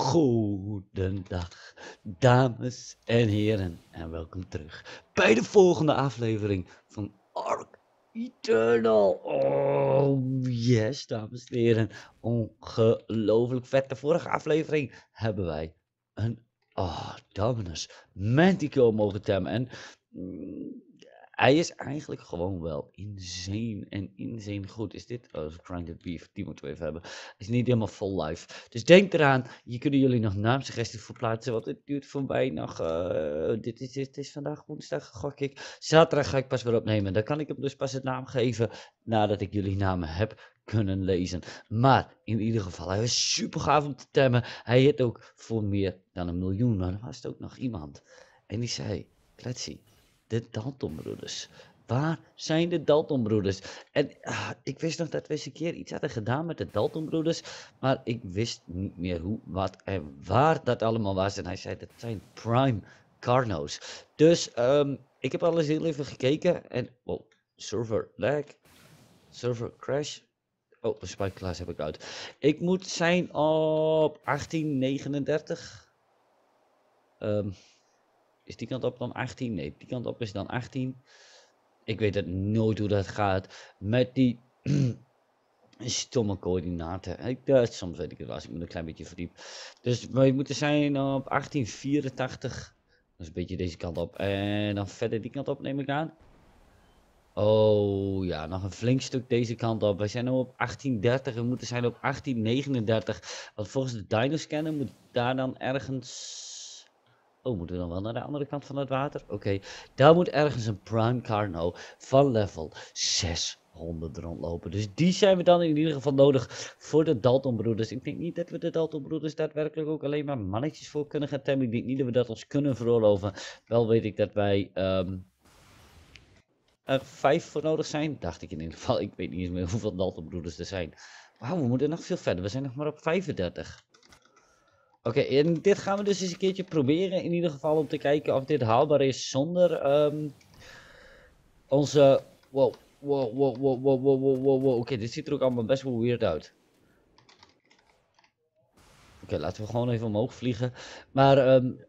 Goedendag, dames en heren, en welkom terug bij de volgende aflevering van Ark Eternal. Oh, yes, dames en heren. Ongelooflijk vet. De vorige aflevering hebben wij een, oh, Dominus Mantico mogen temmen. En mm, hij is eigenlijk gewoon wel insane en insane goed. Is dit? Oh, Grinded Beef, die moeten we even hebben. Is niet helemaal full life. Dus denk eraan, je kunnen jullie nog naamsuggesties voor plaatsen, want het duurt voor mij nog, uh, dit, is, dit is vandaag woensdag, gok ik. Zaterdag ga ik pas weer opnemen. Dan kan ik hem dus pas het naam geven, nadat ik jullie namen heb kunnen lezen. Maar in ieder geval, hij was super gaaf om te temmen. Hij hit ook voor meer dan een miljoen, maar er was ook nog iemand. En die zei, Kletsie de Daltonbroeders. Waar zijn de Daltonbroeders? En ah, ik wist nog dat we eens een keer iets hadden gedaan met de Daltonbroeders. Maar ik wist niet meer hoe, wat en waar dat allemaal was. En hij zei dat zijn Prime Carno's. Dus um, ik heb alles heel even gekeken. En, wow, server lag. Server crash. Oh, de spike heb ik uit. Ik moet zijn op 1839. Um, is die kant op dan 18? Nee, die kant op is dan 18. Ik weet het nooit hoe dat gaat. Met die stomme coördinaten. Ik, uh, soms weet ik het wel als ik me een klein beetje verdiep. Dus we moeten zijn op 1884. Dat is een beetje deze kant op. En dan verder die kant op neem ik aan. Oh ja, nog een flink stuk deze kant op. Wij zijn nu op 1830 en moeten zijn op 1839. Want volgens de dino scanner moet daar dan ergens Oh, moeten we dan wel naar de andere kant van het water? Oké, daar moet ergens een Prime Carno van level 600 rondlopen. Dus die zijn we dan in ieder geval nodig voor de Dalton broeders. Ik denk niet dat we de Dalton broeders daadwerkelijk ook alleen maar mannetjes voor kunnen gaan temmen. Ik denk niet dat we dat ons kunnen veroorloven. Wel weet ik dat wij um, er vijf voor nodig zijn. Dacht ik in ieder geval. Ik weet niet eens meer hoeveel Dalton broeders er zijn. Wauw, we moeten nog veel verder. We zijn nog maar op 35. Oké, en dit gaan we dus eens een keertje proberen. In ieder geval om te kijken of dit haalbaar is zonder um, onze... Wow, wow, wow, wow, wow, wow, wow, wow. Oké, dit ziet er ook allemaal best wel weird uit. Oké, laten we gewoon even omhoog vliegen. Maar um,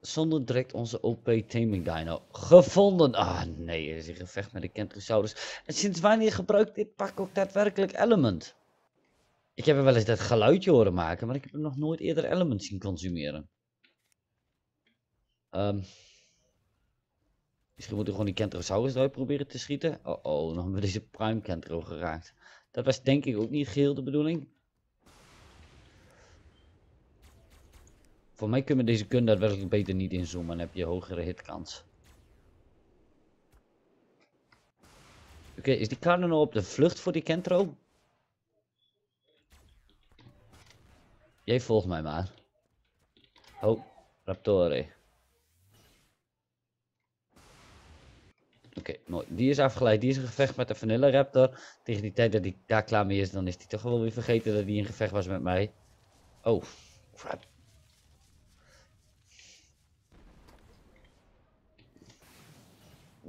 zonder direct onze OP Taming Dino gevonden. Ah nee, er is een gevecht met de Kentrosaurus. En sinds wanneer gebruikt dit pak ook daadwerkelijk Element? Ik heb wel eens dat geluidje horen maken, maar ik heb hem nog nooit eerder Element zien consumeren. Um, misschien moeten we gewoon die Kentrosaurus eruit proberen te schieten. Oh oh, nog we deze Prime Kentro geraakt. Dat was denk ik ook niet geheel de bedoeling. Voor mij kunnen we deze kun daadwerkelijk beter niet inzoomen en heb je hogere hitkans. Oké, is die Carno op de vlucht voor die Kentro? Jij volgt mij maar. Oh, Raptori. Oké, mooi. Die is afgeleid. Die is een gevecht met de Vanilla Raptor. Tegen die tijd dat hij daar klaar mee is, dan is hij toch wel weer vergeten dat hij in gevecht was met mij. Oh, crap.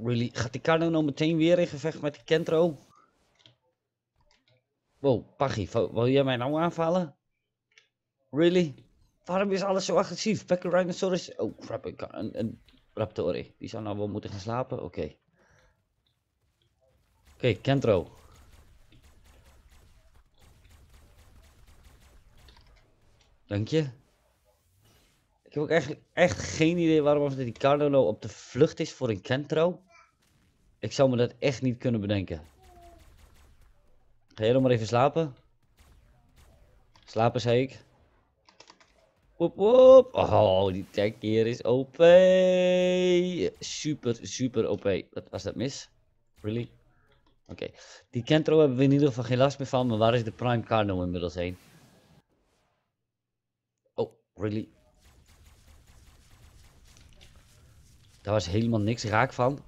Really? Gaat die Carno nou meteen weer in gevecht met die Kentro? Wow, Paggy, wil jij mij nou aanvallen? Really? Waarom is alles zo agressief? Rhinoceros. Oh crap, ik kan een, een Raptori. Die zou nou wel moeten gaan slapen. Oké. Oké, Kentro. Dank je. Ik heb ook echt, echt geen idee waarom die Cardano op de vlucht is voor een Kentro. Ik zou me dat echt niet kunnen bedenken. Ga jij dan maar even slapen? Slapen, zei ik. Oh, die tag hier is OP. Super, super OP. Wat was dat mis? Really? Oké. Die Kentro hebben we in ieder geval geen last meer van. Maar waar is de Prime Carno inmiddels heen? Oh, really? Daar was helemaal niks raak van.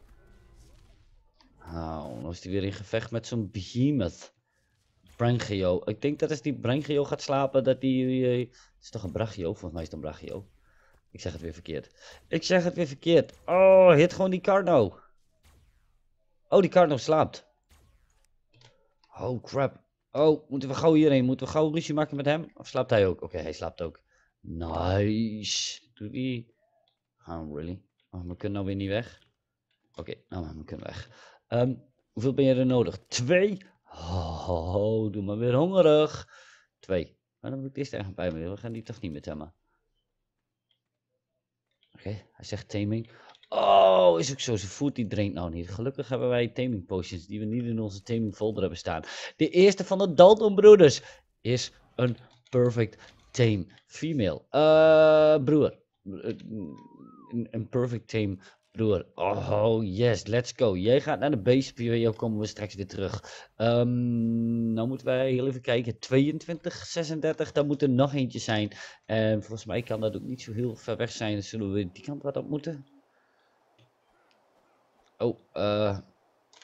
Oh, nou is hij weer in gevecht met zo'n behemoth. Brangio. Ik denk dat als die Brangio gaat slapen, dat die... Uh, het is toch een Brachio? Volgens mij is het een Brachio. Ik zeg het weer verkeerd. Ik zeg het weer verkeerd. Oh, hit gewoon die Carno. Oh, die Carno slaapt. Oh, crap. Oh, moeten we gauw hierheen? Moeten we gauw ruzie maken met hem? Of slaapt hij ook? Oké, hij slaapt ook. Nice. Doe die. Oh, really? Oh, we kunnen nou weer niet weg. Oké, nou, we kunnen weg. Ehm, hoeveel ben je er nodig? Twee? Oh, doe maar weer hongerig. Twee. Maar dan moet ik deze tegen bij me. We gaan die toch niet met hem. Oké, hij zegt taming. Oh, is ook zo. Zijn voet die draint nou niet. Gelukkig hebben wij taming potions die we niet in onze taming folder hebben staan. De eerste van de Dalton broeders is een perfect tame female. Uh, broer. Een, een perfect tame broer. Oh, yes, let's go. Jij gaat naar de base. Via jou komen we straks weer terug. Um, nou moeten wij heel even kijken. 22, 36. Daar moet er nog eentje zijn. En volgens mij kan dat ook niet zo heel ver weg zijn. Zullen we die kant wat op moeten? Oh, eh.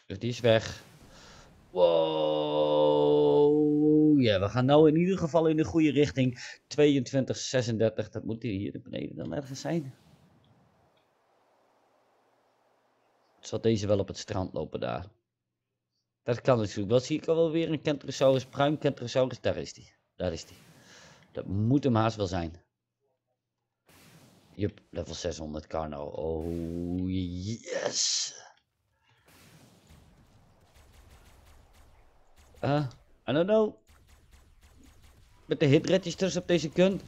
Die is weg. Wow. Ja, we gaan nou in ieder geval in de goede richting. 22, 36. Dat moet hier beneden dan ergens zijn. Zal deze wel op het strand lopen daar? Dat kan natuurlijk. Wat zie ik al wel weer? Een Kentrosaurus, Pruim Kentrosaurus. Daar is die. Daar is die. Dat moet hem haast wel zijn. Jup, level 600 Carno. Oh, yes. Uh, I don't know. Met de hitregisters op deze gun.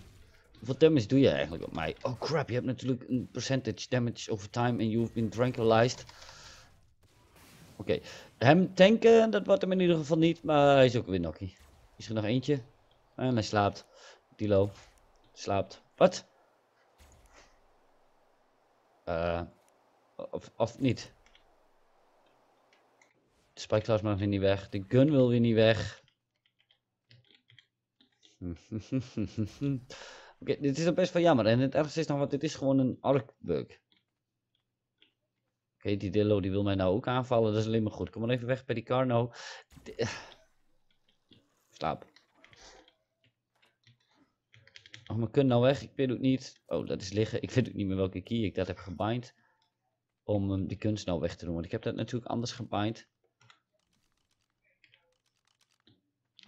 Hoeveel damage doe je eigenlijk op mij? Oh crap, je hebt natuurlijk een percentage damage over time en you've been tranquilized. Oké, hem tanken, dat wordt hem in ieder geval niet, maar hij is ook weer nokkie. Is er nog eentje? En hij slaapt. Dilo. Slaapt. Wat? Uh, of, of niet? De spike mag weer niet weg. De gun wil weer niet weg. Oké, dit is best wel jammer. En het ergste is nog, want dit is gewoon een arc bug. Oké, die Dillo die wil mij nou ook aanvallen. Dat is alleen maar goed. Kom maar even weg bij die Carno. Slaap. Oh, maar kun nou weg? Ik weet ook niet. Oh, dat is liggen. Ik weet ook niet meer welke key ik dat heb gebind. Om die kunst nou weg te doen. Want ik heb dat natuurlijk anders gebind.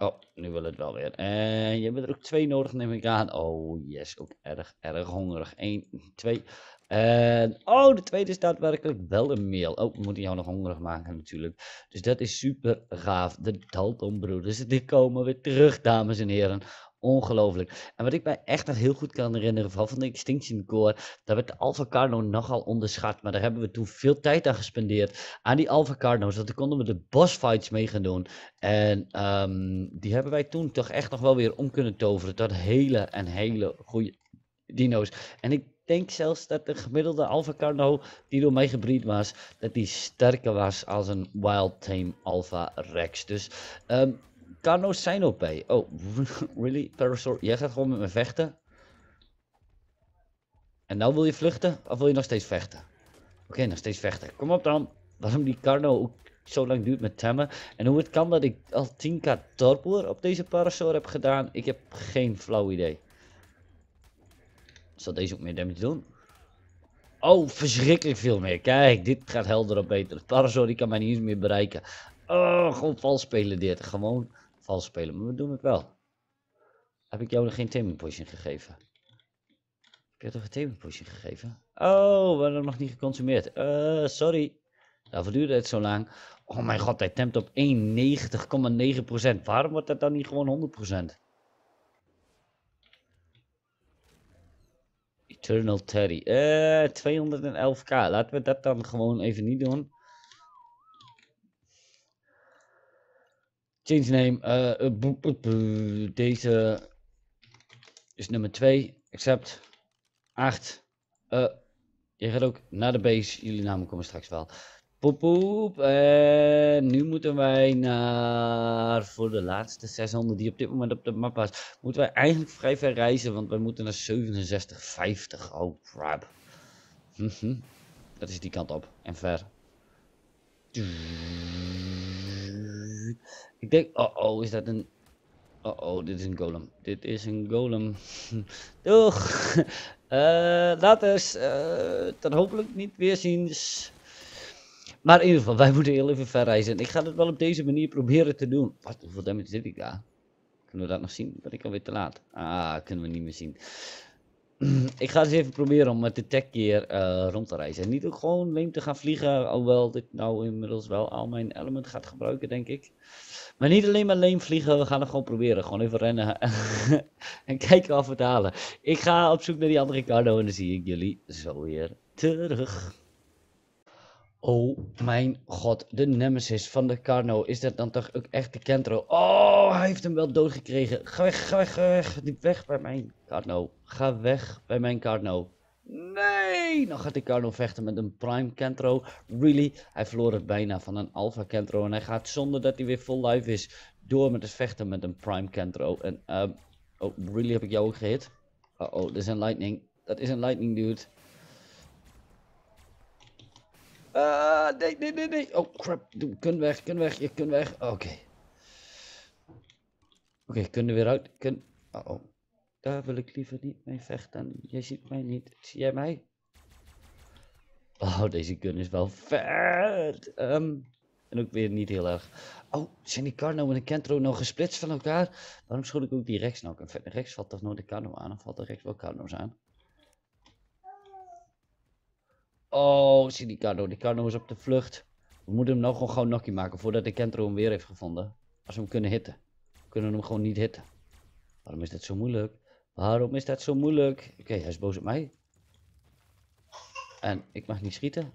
Oh, nu wil het wel weer. En je hebt er ook twee nodig, neem ik aan. Oh, yes, ook erg, erg hongerig. Eén, twee. En, oh, de tweede is daadwerkelijk wel een mail. Oh, we moeten jou nog hongerig maken natuurlijk. Dus dat is super gaaf. De Dalton broeders, die komen weer terug, dames en heren. Ongelooflijk. En wat ik mij echt nog heel goed kan herinneren van, de Extinction Core, daar werd de Alpha Carno nogal onderschat. Maar daar hebben we toen veel tijd aan gespendeerd. Aan die Alpha Carno's, dat konden we de boss fights mee gaan doen. En um, die hebben wij toen toch echt nog wel weer om kunnen toveren. Tot hele en hele goede dino's. En ik denk zelfs dat de gemiddelde Alpha Carno die door mij gebreed was, dat die sterker was als een Wild Tame Alpha Rex. Dus um, Carno's zijn OP. Oh, really? Parasaur, jij gaat gewoon met me vechten? En nou wil je vluchten? Of wil je nog steeds vechten? Oké, nog steeds vechten. Kom op dan. Waarom die Carno ook zo lang duurt met temmen. En hoe het kan dat ik al 10k torpor op deze Parasaur heb gedaan. Ik heb geen flauw idee. Zal deze ook meer damage doen? Oh, verschrikkelijk veel meer. Kijk, dit gaat helder op beter. Parasaur die kan mij niet eens meer bereiken. Oh, gewoon vals spelen dit. Gewoon vals spelen. Maar we doen het wel. Heb ik jou nog geen taming potion gegeven? Heb je toch een taming potion gegeven? Oh, we hebben nog niet geconsumeerd. Uh, sorry. Daarvoor duurde het zo lang. Oh mijn god, hij temt op 91,9%. Waarom wordt dat dan niet gewoon 100%? Eternal Teddy. Eh, 211k. Laten we dat dan gewoon even niet doen. Change name. Uh, deze is nummer 2. Accept. 8. Uh, je gaat ook naar de base. Jullie namen komen straks wel. Poep poep. En nu moeten wij naar, voor de laatste 600 die op dit moment op de map was, moeten wij eigenlijk vrij ver reizen, want wij moeten naar 6750. Oh crap. Dat is die kant op en ver. Ik denk, oh oh, is dat een, oh oh, dit is een golem. Dit is een golem. Doeg. Uh, later, uh, dan hopelijk niet weer ziens. Maar in ieder geval, wij moeten heel even verreizen. Ik ga het wel op deze manier proberen te doen. Wat, hoeveel damage zit ik daar? Kunnen we dat nog zien? Ben ik alweer te laat? Ah, kunnen we niet meer zien. Ik ga eens even proberen om met de tech keer uh, rond te reizen. En niet ook gewoon leem te gaan vliegen, alhoewel dit nou inmiddels wel al mijn element gaat gebruiken, denk ik. Maar niet alleen maar leem vliegen, we gaan het gewoon proberen. Gewoon even rennen en kijken of we het halen. Ik ga op zoek naar die andere cardo en dan zie ik jullie zo weer terug. Oh mijn god, de nemesis van de Carno. Is dat dan toch ook echt de Kentro? Oh, hij heeft hem wel doodgekregen. Ga weg, ga weg, ga weg. Die weg bij mijn Carno. Ga weg bij mijn Carno. Nee, dan gaat de Carno vechten met een Prime Kentro. Really? Hij verloor het bijna van een Alpha Kentro. En hij gaat zonder dat hij weer full life is door met het vechten met een Prime Kentro. En, um, oh, really heb ik jou ook gehit? Uh oh, dat is een lightning. Dat is een lightning, dude. Uh, nee, nee, nee, nee. Oh, crap. Kun weg, kun weg, je kunt weg. Oké. Oké, okay, kun er weer uit. Kun... Uh oh. Daar wil ik liever niet mee vechten. Jij ziet mij niet. Zie jij mij? Oh, deze kun is wel vet. Um, en ook weer niet heel erg. Oh, zijn die Carno en de Kentro nog gesplitst van elkaar? Waarom schoot ik ook die Rex nou? Rex valt toch nooit de Carno aan? Of valt de Rex wel Carno's aan? Oh, zie die Carno. Die Carno is op de vlucht. We moeten hem nou gewoon gauw nokkie maken voordat de Kentro hem weer heeft gevonden. Als we hem kunnen hitten. We kunnen hem gewoon niet hitten. Waarom is dat zo moeilijk? Waarom is dat zo moeilijk? Oké, hij is boos op mij. En ik mag niet schieten.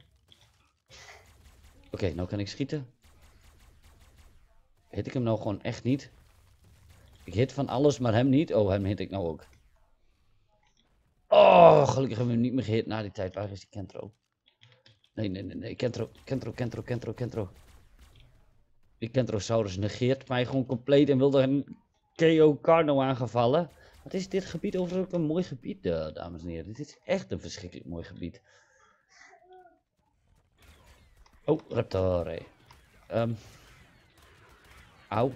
Oké, nou kan ik schieten. Hit ik hem nou gewoon echt niet? Ik hit van alles, maar hem niet. Oh, hem hit ik nou ook. Oh, gelukkig hebben we hem niet meer gehit na die tijd. Waar is die Kentro? Nee, nee, nee, nee. Kentro, Kentro, Kentro, Kentro, Kentro. Die Kentrosaurus negeert mij gewoon compleet en wilde een KO Carno aangevallen. Wat is dit gebied overigens ook een mooi gebied, uh, dames en heren. Dit is echt een verschrikkelijk mooi gebied. Oh, Raptore. Um. Auw.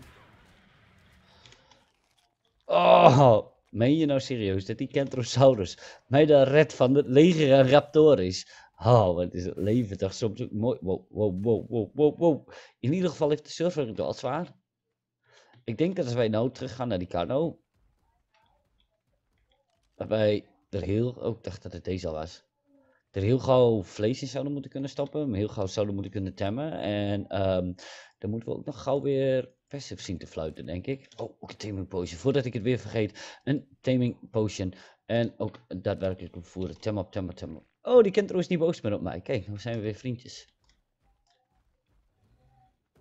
Oh, meen je nou serieus dat die Kentrosaurus mij de red van het leger en Raptoris Oh, wat is het leven toch soms ook mooi. Wow, wow, wow, wow, wow, wow. In ieder geval heeft de server het wel zwaar. Ik denk dat als wij nou terug gaan naar die kano. Dat wij er heel... Oh, ik dacht dat het deze al was. Er heel gauw vlees in zouden moeten kunnen stoppen. Heel gauw zouden moeten kunnen temmen. En um, dan moeten we ook nog gauw weer passive zien te fluiten, denk ik. Oh, ook een taming potion. Voordat ik het weer vergeet. Een taming potion. En ook daadwerkelijk voeren. Tem op, tem op, tem op. Oh, die kent trouwens niet boos meer op mij. Kijk, nu zijn we weer vriendjes.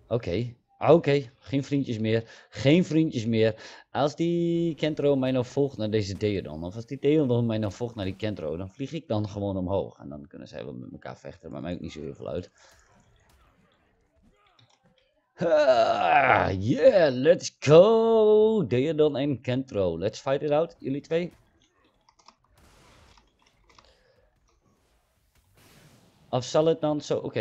Oké. Ah, oké, geen vriendjes meer. Geen vriendjes meer. Als die Kentro mij nou volgt naar deze Deodon, of als die Deodon mij nou volgt naar die Kentro, dan vlieg ik dan gewoon omhoog. En dan kunnen zij wel met elkaar vechten, maar mij ook niet zo heel veel uit. Ah, yeah, let's go! Deodon en Kentro. Let's fight it out, jullie twee. Of zal het dan zo... Oké.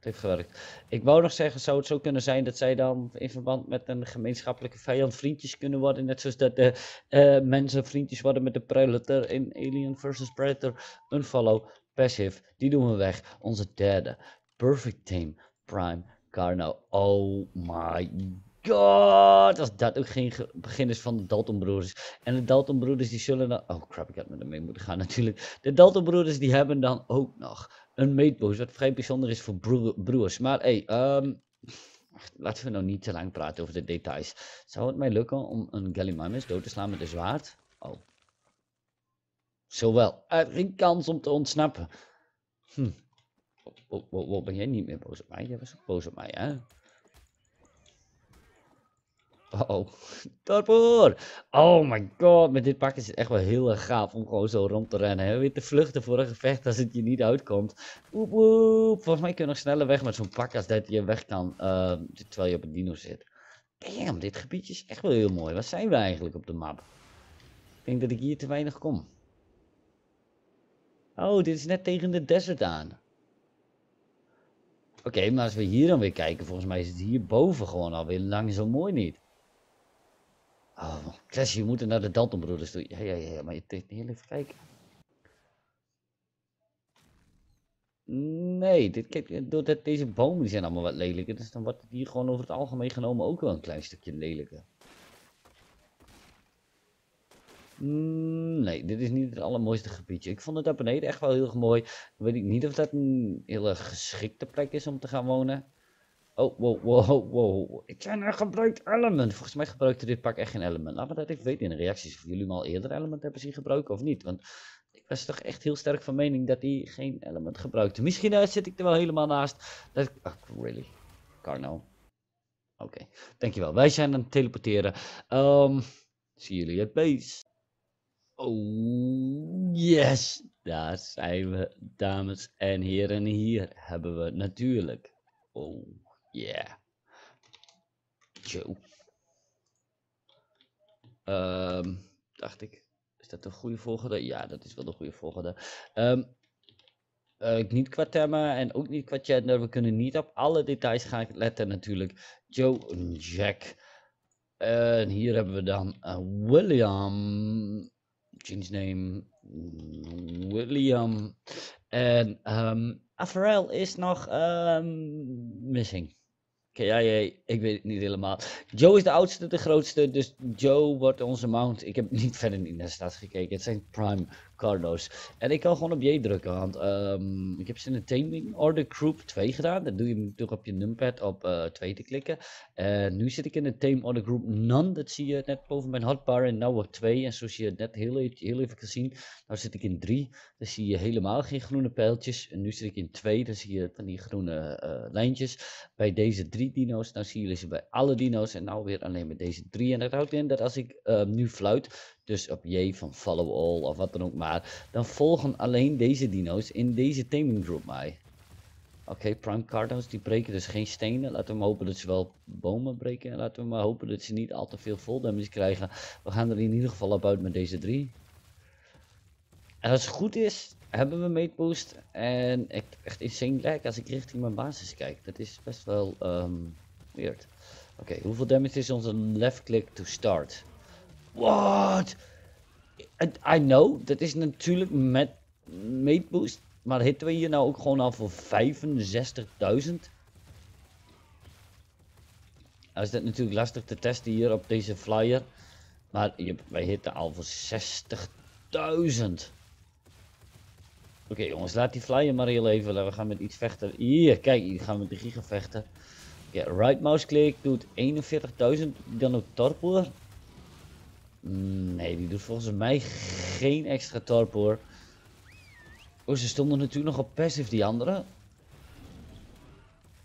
Het heeft gewerkt. Ik wou nog zeggen, zou het zo kunnen zijn dat zij dan in verband met een gemeenschappelijke vijand vriendjes kunnen worden. Net zoals dat de uh, mensen vriendjes worden met de Predator in Alien vs Predator. Unfollow, passive, die doen we weg. Onze derde, Perfect Team, Prime, Carno. Oh my god, als dat ook geen begin is van de Dalton broers. En de Dalton broers die zullen dan... Oh crap, ik had met hem mee moeten gaan natuurlijk. De Dalton broers die hebben dan ook nog een meetboos, wat vrij bijzonder is voor broers. Maar hey, um, laten we nou niet te lang praten over de details. Zou het mij lukken om een Gallimimus dood te slaan met een zwaard? Oh. Zowel. Er geen kans om te ontsnappen. Hm. Oh, oh, oh, ben jij niet meer boos op mij? Jij was ook boos op mij, hè? Oh, daarvoor. Oh my god, met dit pak is het echt wel heel erg gaaf om gewoon zo rond te rennen. Hè? Weer te vluchten voor een gevecht als het je niet uitkomt. Woep woep. Volgens mij kun je nog sneller weg met zo'n pak als dat je weg kan uh, terwijl je op een dino zit. Damn, dit gebiedje is echt wel heel mooi. Waar zijn we eigenlijk op de map? Ik denk dat ik hier te weinig kom. Oh, dit is net tegen de desert aan. Oké, maar als we hier dan weer kijken, volgens mij is het hierboven gewoon alweer lang zo mooi niet. Oh, Clash, je moet naar de Dalton Brothers toe. Ja, ja, ja, maar je heel even kijken. Nee, dit, kijk, doordat deze bomen zijn allemaal wat lelijker, dus dan wordt het hier gewoon over het algemeen genomen ook wel een klein stukje lelijker. Mm, nee, dit is niet het allermooiste gebiedje. Ik vond het daar beneden echt wel heel mooi. Weet ik niet of dat een hele geschikte plek is om te gaan wonen. Oh, wow, wow, wow. Ik zijn er gebruikt element. Volgens mij gebruikte dit pak echt geen element. Laat me dat even weten in de reacties of jullie me al eerder element hebben zien gebruiken of niet. Want ik was toch echt heel sterk van mening dat hij geen element gebruikte. Misschien uh, zit ik er wel helemaal naast. Dat, oh, really? Carno. Oké, dankjewel. Wij zijn aan het teleporteren. Um, zien jullie het base. Oh, yes. Daar zijn we, dames en heren. Hier hebben we natuurlijk. Oh, yeah. Joe. Um, dacht ik. Is dat de goede volgorde? Ja, dat is wel de goede volgorde. Um, niet qua thema en ook niet qua gender. We kunnen niet op alle details gaan letten natuurlijk. Joe, Jack. En hier hebben we dan uh, William. Change name. William. En um, is nog missing. Ja, ik weet het niet helemaal. Joe is de oudste, de grootste, dus Joe wordt onze mount. Ik heb niet verder in de stad gekeken. Het zijn prime Cardo's. En ik kan gewoon op J drukken, want um, ik heb ze in de Taming Order Group 2 gedaan. Dan doe je natuurlijk op je numpad op uh, eh, 2 te klikken. En nu zit ik in de Tame Order Group None. Dat zie je net boven mijn hotbar. En nu op 2. En zoals je net heel, heel even gezien, nou zit ik in 3. Dan zie je helemaal geen groene pijltjes. En nu zit ik in 2. Dan zie je van die groene uh, lijntjes. Bij deze drie dino's, nou zien jullie ze bij alle dino's. En nou weer alleen met deze drie. En dat houdt in dat als ik uh, nu fluit, dus op J van follow all of wat dan ook maar, dan volgen alleen deze dino's in deze taming group mij. Oké, prime cardos die breken dus geen stenen. Laten we maar hopen dat ze wel bomen breken. En laten we maar hopen dat ze niet al te veel full damage krijgen. We gaan er in ieder geval op uit met deze drie. En als het goed is, hebben we mate boost. En ik echt insane lag als ik richting mijn basis kijk. Dat is best wel um, weird. Oké, hoeveel damage is onze left click to start? What? I know, dat is natuurlijk met mate boost. Maar hitten we hier nou ook gewoon al voor 65.000? Nou is dat natuurlijk lastig te testen hier op deze flyer. Maar wij hitten al voor 60.000. Oké jongens, laat die flyer maar heel even. We gaan met iets vechten. Hier, kijk, hier gaan we met de giga vechten. Ja, right mouse click doet 41.000. Dan ook torpor. Nee, die doet volgens mij geen extra torpor. Oh, ze stonden natuurlijk nog op passive, die andere.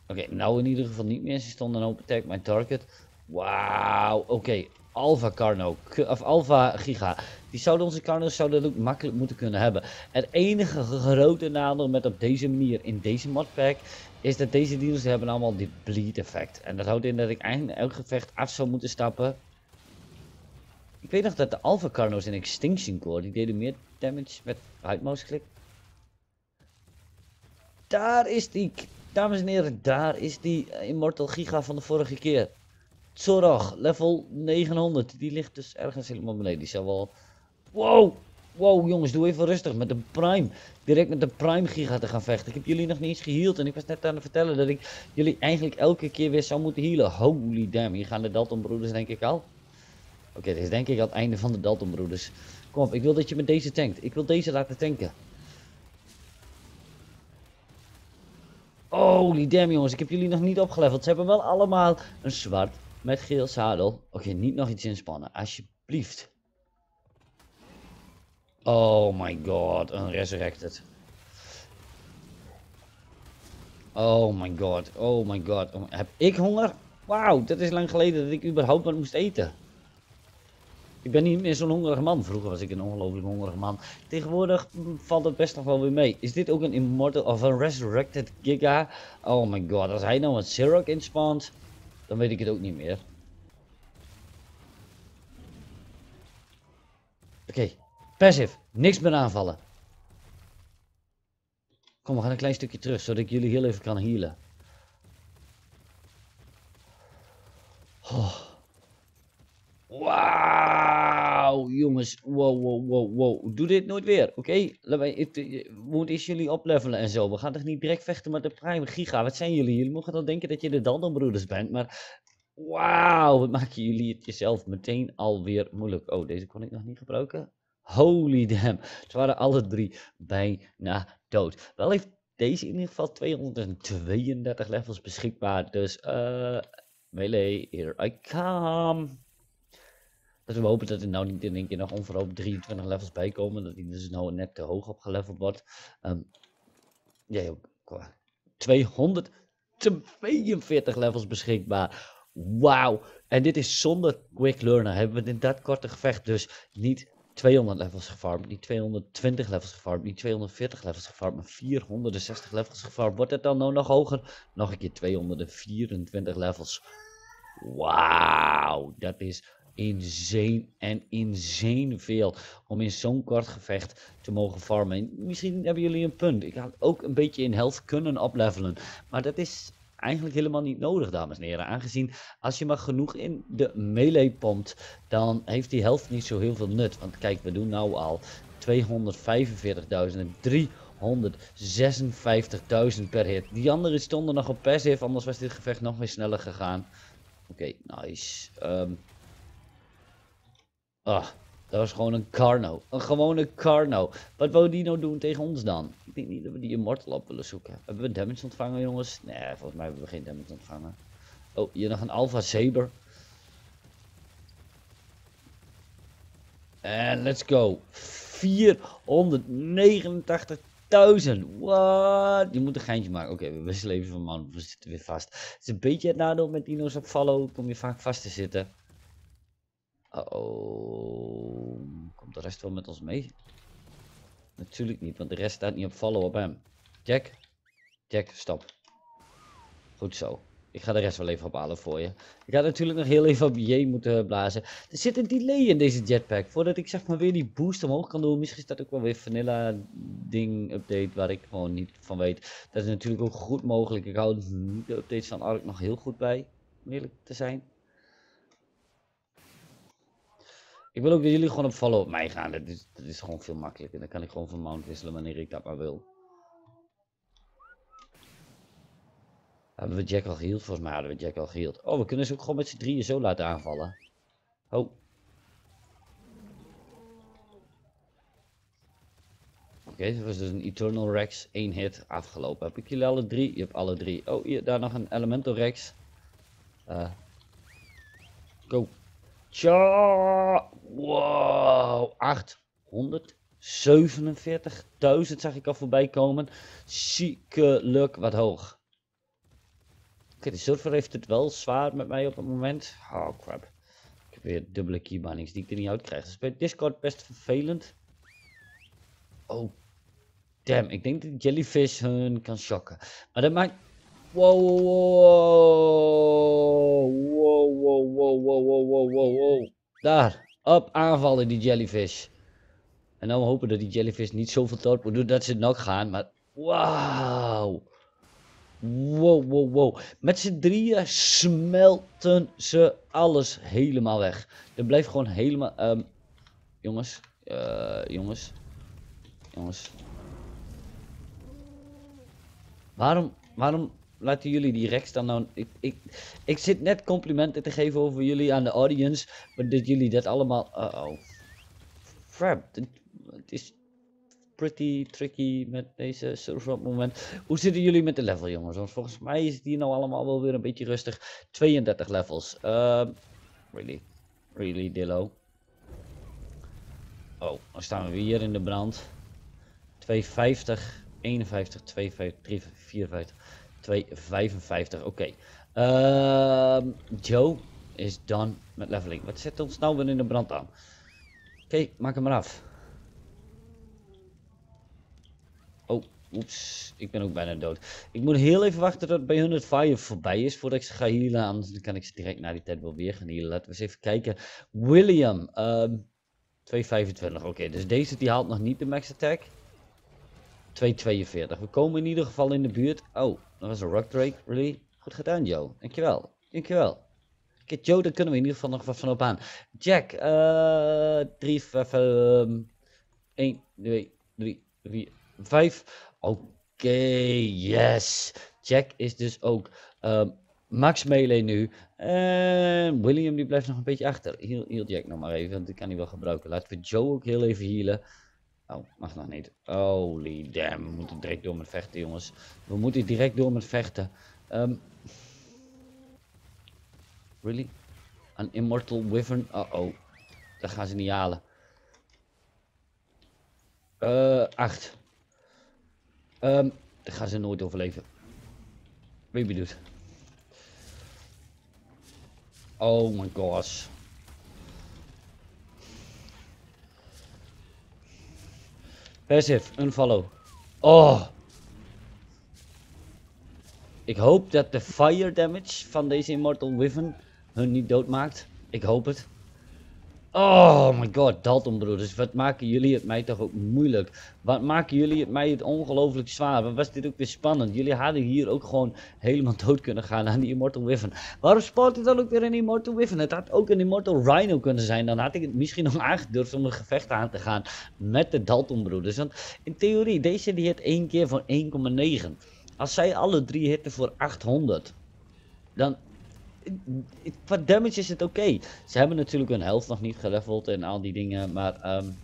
Oké, nou in ieder geval niet meer. Ze stonden op attack, mijn target. Wauw, oké. Alpha Carno, of Alpha Giga. Die zouden onze Carno's zouden ook makkelijk moeten kunnen hebben. Het enige grote nadeel met op deze manier in deze modpack is dat deze deals hebben allemaal dit bleed effect. En dat houdt in dat ik eigenlijk elk gevecht af zou moeten stappen. Ik weet nog dat de Alpha Carno's in Extinction Core, die deden meer damage met right klik. Daar is die, dames en heren, daar is die Immortal Giga van de vorige keer. Zorg, level 900. Die ligt dus ergens helemaal beneden. Die zou wel... Wow! Wow, jongens, doe even rustig met de Prime. Direct met de Prime Giga te gaan vechten. Ik heb jullie nog niet eens geheeld. En ik was net aan het vertellen dat ik jullie eigenlijk elke keer weer zou moeten healen. Holy damn, hier gaan de Dalton broeders denk ik al. Oké, dit is denk ik aan het einde van de Dalton broeders. Kom op, ik wil dat je met deze tankt. Ik wil deze laten tanken. Holy damn jongens, ik heb jullie nog niet opgeleveld. Ze hebben wel allemaal een zwart met geel zadel. Oké, niet nog iets inspannen, alsjeblieft. Oh my god, een resurrected. Oh my god, oh my god. Heb ik honger? Wauw, dat is lang geleden dat ik überhaupt wat moest eten. Ik ben niet meer zo'n hongerige man. Vroeger was ik een ongelooflijk hongerige man. Tegenwoordig valt het best nog wel weer mee. Is dit ook een Immortal of een Resurrected Giga? Oh my god, als hij nou een Siroc inspant, dan weet ik het ook niet meer. Oké, okay. passive. Niks meer aanvallen. Kom, we gaan een klein stukje terug, zodat ik jullie heel even kan healen. Oh. Wauw, jongens. Wow, wow, wow, wow. Doe dit nooit weer, oké? Okay? We moeten jullie oplevelen en zo. We gaan toch niet direct vechten met de Prime Giga? Wat zijn jullie? Jullie mogen dan denken dat je de Dalton broeders bent, maar Wauw, wat maken jullie het jezelf meteen alweer moeilijk. Oh, deze kon ik nog niet gebruiken. Holy damn. Ze waren alle drie bijna dood. Wel heeft deze in ieder geval 232 levels beschikbaar. Dus, eh, uh, melee, here I come. Dat we hopen dat er nou niet in één keer nog onverhoopt 23 levels bij komen. Dat die dus nou net te hoog opgeleveld wordt. Um, ja, ook. 242 levels beschikbaar. Wauw. En dit is zonder Quick Learner. Hebben we in dat korte gevecht dus niet 200 levels gefarmd, niet 220 levels gefarmd, niet 240 levels gefarmd, maar 460 levels gefarmd. Wordt het dan nou nog hoger? Nog een keer 224 levels. Wauw, dat is insane en insane veel om in zo'n kort gevecht te mogen farmen. misschien hebben jullie een punt. Ik had ook een beetje in health kunnen oplevelen, maar dat is eigenlijk helemaal niet nodig, dames en heren. Aangezien als je maar genoeg in de melee pompt, dan heeft die helft niet zo heel veel nut. Want kijk, we doen nou al 245.000 en 356.000 per hit. Die anderen stonden nog op passive, anders was dit gevecht nog weer sneller gegaan. Oké, nice. Um, ah, dat was gewoon een Carno. Een gewone Carno. Wat wou die nou doen tegen ons dan? Ik denk niet dat we die Immortal op willen zoeken. Hebben we damage ontvangen, jongens? Nee, volgens mij hebben we geen damage ontvangen. Oh, hier nog een Alpha Saber. En let's go. 489.000. What? Die moet een geintje maken. Oké, we wisselen even van man. We zitten weer vast. Het is een beetje het nadeel met dino's op follow. Kom je vaak vast te zitten. Oh. Komt de rest wel met ons mee? Natuurlijk niet, want de rest staat niet op follow op hem. Jack? Jack, stop. Goed zo. Ik ga de rest wel even ophalen voor je. Ik ga natuurlijk nog heel even op J moeten blazen. Er zit een delay in deze jetpack. Voordat ik zeg maar weer die boost omhoog kan doen. Misschien staat ook wel weer vanilla ding update waar ik gewoon niet van weet. Dat is natuurlijk ook goed mogelijk. Ik hou de updates van Ark nog heel goed bij. Om eerlijk te zijn. Ik wil ook jullie gewoon op follow op mij gaan. Dat is, dat is gewoon veel makkelijker. Dan kan ik gewoon van mount wisselen wanneer ik dat maar wil. Hebben we Jack al geheeld? Volgens mij hadden we Jack al geheeld. Oh, we kunnen ze ook gewoon met z'n drieën zo laten aanvallen. Oh. Oké, dat was dus een Eternal Rex. 1 hit afgelopen. Heb ik jullie alle drie? Je hebt alle drie. Oh, hier, daar nog een Elemental Rex. Uh, go. Tja, wow, 847.000 zag ik al voorbij komen. Ziekelijk wat hoog. Oké, de server heeft het wel zwaar met mij op het moment. Oh crap. Ik heb weer dubbele keybindings die ik er niet uit krijg. Dat is bij Discord best vervelend. Oh, damn. Ik denk dat Jellyfish hun kan shocken. Maar dat maakt... Wow, wow, wow, wow, wow, wow, wow, wow, wow, wow. Daar, op aanvallen die jellyfish. En dan hopen dat die jellyfish niet zoveel torp doen dat ze nog gaan, maar wauw. Wow, wow, wow. Met z'n drieën smelten ze alles helemaal weg. Er blijft gewoon helemaal... Um, jongens, uh, jongens, jongens. Waarom, waarom laten jullie die Rex dan nou... Ik, ik, ik zit net complimenten te geven over jullie aan de audience, maar dat jullie dat allemaal... Uh oh. Frap, het is pretty tricky met deze server moment. Hoe zitten jullie met de level jongens? Want volgens mij is hier nou allemaal wel weer een beetje rustig. 32 levels. Uh, really? Really, Dillo? Oh, dan staan we weer in de brand. 250, 51, 52, 53, 54. 2,55. Oké. Uh, Joe is done met leveling. Wat zet ons nou weer in de brand aan? Oké, maak hem maar af. Oh, oeps. Ik ben ook bijna dood. Ik moet heel even wachten tot bij hun het fire voorbij is. Voordat ik ze ga healen. Anders kan ik ze direct na die tijd wel weer gaan healen. Laten we eens even kijken. William. Um, 2,25. Oké, okay, dus deze die haalt nog niet de max attack. 2,42. We komen in ieder geval in de buurt. Oh, dat was een Rock Drake. Really? Goed gedaan, Joe. Dankjewel. Dankjewel. Kijk, Joe, daar kunnen we in ieder geval nog wat van op aan. Jack, uh, 3, 1, 2, 3, 4, 5. Oké, yes. Jack is dus ook um, Max melee nu. En William die blijft nog een beetje achter. Heal Jack nog maar even, want die kan hij wel gebruiken. Laten we Joe ook heel even healen. Oh, mag nog niet. Holy damn, we moeten direct door met vechten, jongens. We moeten direct door met vechten. Um, really? Een Immortal Wyvern? Uh oh. Dat gaan ze niet halen. Uh, acht. Um, dat gaan ze nooit overleven. Wie bedoelt? Oh my gosh. Passive, unfollow. Oh. Ik hoop dat de fire damage van deze Immortal Wyvern hun niet doodmaakt. Ik hoop het. Oh my god, Dalton broeders, wat maken jullie het mij toch ook moeilijk. Wat maken jullie het mij het ongelooflijk zwaar. Wat was dit ook weer spannend. Jullie hadden hier ook gewoon helemaal dood kunnen gaan aan die Immortal Wyvern. Waarom spoort het dan ook weer een Immortal Wyvern? Het had ook een Immortal Rhino kunnen zijn. Dan had ik het misschien nog aangedurfd om een gevecht aan te gaan met de Dalton broeders. Want in theorie, deze die hit één keer voor 1,9. Als zij alle drie hitten voor 800, dan qua damage is het oké. Ze hebben natuurlijk hun health nog niet geleveld en al die dingen, maar... Um...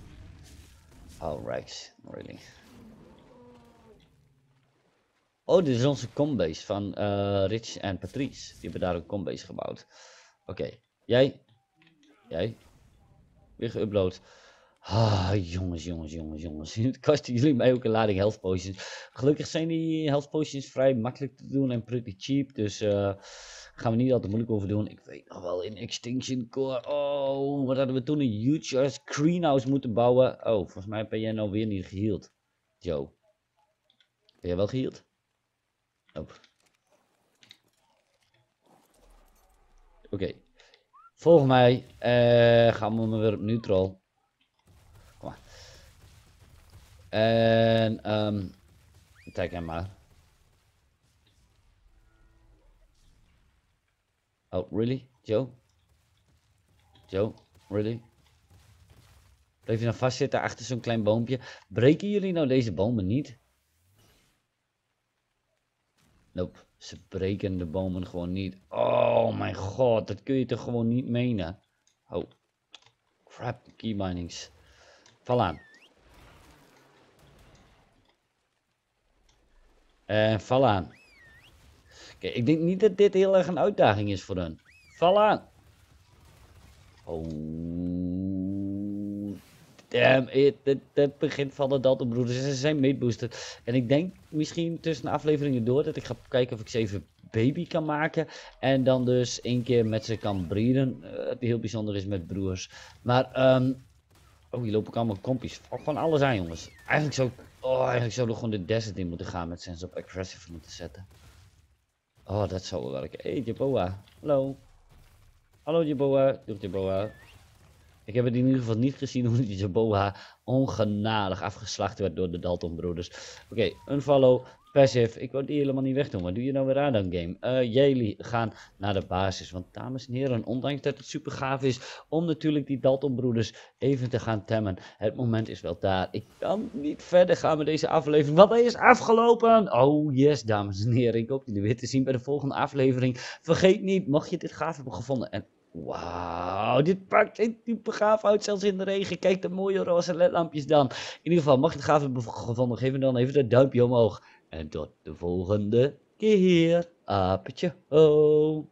Oh, Rex, really. Oh, dit is onze combase van uh, Rich en Patrice. Die hebben daar een combase gebouwd. Oké, jij. Jij. Weer geüpload. Ah, jongens, jongens, jongens, jongens. Het kosten jullie mij ook een lading health potions. Gelukkig zijn die health potions vrij makkelijk te doen en pretty cheap. Dus uh, gaan we niet altijd moeilijk over doen. Ik weet nog wel in Extinction Core. Oh, wat hadden we toen een huge screenhouse moeten bouwen. Oh, volgens mij ben jij nou weer niet geheeld. Joe. Ben jij wel geheeld? Oh. Oké. Okay. Volg mij. Uh, gaan we weer op neutral. Kom maar. En, um, kijk hem maar. Oh, really? Joe? Joe? Really? Blijf je nou vastzitten achter zo'n klein boompje? Breken jullie nou deze bomen niet? Nope, ze breken de bomen gewoon niet. Oh mijn god, dat kun je toch gewoon niet menen? Oh, crap, key minings. Val aan. En val aan. Ik denk niet dat dit heel erg een uitdaging is voor hen. Val aan. Oh. Damn it. Het begint van de Daltonbroeders. Ze zijn meetbooster. En ik denk misschien tussen de afleveringen door dat ik ga kijken of ik ze even baby kan maken. En dan dus één keer met ze kan breeden. Uh, die heel bijzonder is met broers. Maar, um, oh, hier lopen ook allemaal kompies. Gewoon alles aan, jongens. Eigenlijk zou, oh, eigenlijk zou er gewoon de desert in moeten gaan met sense op aggressive moeten zetten. Oh, dat zou wel werken. Hé, hey. Hallo. Hallo, Jeboa. Doe Jeboa. Ik heb het in ieder geval niet gezien hoe die Jeboa ongenadig afgeslacht werd door de Dalton broeders. Oké, okay, unfollow. Passive, ik wou die helemaal niet wegdoen. Wat doe je nou weer aan dan, game? Uh, jullie gaan naar de basis. Want dames en heren, ondanks dat het super gaaf is om natuurlijk die Dalton-broeders even te gaan temmen. Het moment is wel daar. Ik kan niet verder gaan met deze aflevering, want hij is afgelopen. Oh yes, dames en heren. Ik hoop jullie weer te zien bij de volgende aflevering. Vergeet niet, mocht je dit gaaf hebben gevonden en Wauw, dit pakt super gaaf uit, zelfs in de regen. Kijk de mooie roze ledlampjes dan. In ieder geval, mag je het gaaf hebben gevonden, geef me dan even een duimpje omhoog. En tot de volgende keer. Apetje ho.